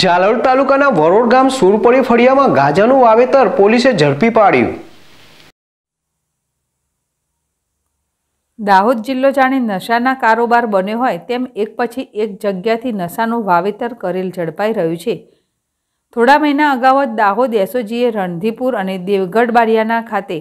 ઝાલોદ તાલુકાના વરોડ ગામ સુરપડી ફળિયામાં ગાંજાનું વાવેતર પોલીસે ઝડપી પાડ્યું. દાહોદ જિલ્લો જાણે નશાના કારોબાર બન્યો હોય તેમ એક પછી એક જગ્યાથી નશાનું વાવેતર કરેલ ઝડપાઈ રહ્યું છે. થોડા મહિના અગાઉ જ દાહોદ એસઓજીએ રણધીપુર અને દેવગઢ બારિયાના ખાતે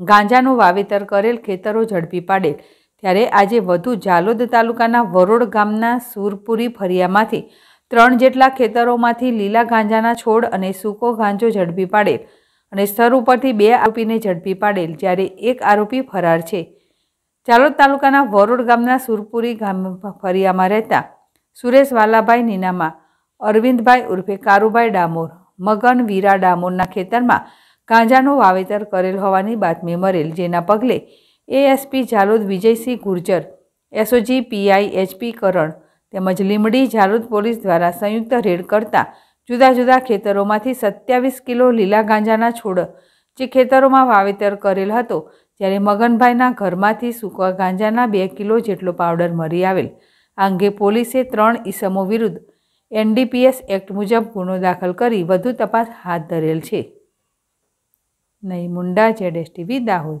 ગાંજાનું વાવેતર કરેલ ખેતરો ઝડપી પાડેલ. ત્યારે આજે વધુ ઝાલોદ તાલુકાના વરોડ ગામના સુરપુરી ફરિયામાંથી ત્રણ જેટલા ખેતરોમાંથી લીલા ગાંજાના છોડ અને સૂકો ગાંજો ઝડપી પાડેલ અને સ્થળ ઉપરથી બે આરોપીને ઝડપી પાડેલ જ્યારે એક આરોપી ફરાર છે. ચાલોદ તાલુકાના વરોડ ગામના સુરપુરી ગામ ફરિયામાં રહેતા સુરેશ વાલાભાઈ નીનામા, અરવિંદભાઈ ઉર્ફે કારુભાઈ ડામોર, મગન વીરા ડામોરના ખેતરમાં ગાંજાનું વાવેતર કરેલ હોવાની બાતમી મળેલ, જેના પગલે ASP Jhalod Vijaysinh Gurjar, SOG PI HP Karan તેમજ લીમડી ઝાલોદ પોલીસ દ્વારા સંયુક્ત રેડ કરતા જુદા જુદા ખેતરોમાંથી સત્યાવીસ કિલો લીલા ગાંજાના છોડ જે ખેતરોમાં વાવેતર કરેલ હતો, જ્યારે મગનભાઈના ઘરમાંથી સૂકા ગાંજાના બે કિલો જેટલો પાવડર મળી આવેલ. આ અંગે પોલીસે ત્રણ ઈસમો વિરુદ્ધ એનડીપીએસ એક્ટ મુજબ ગુનો દાખલ કરી વધુ તપાસ હાથ ધરેલ છે. નહીં મુંડા જેડેસ TV Dahod.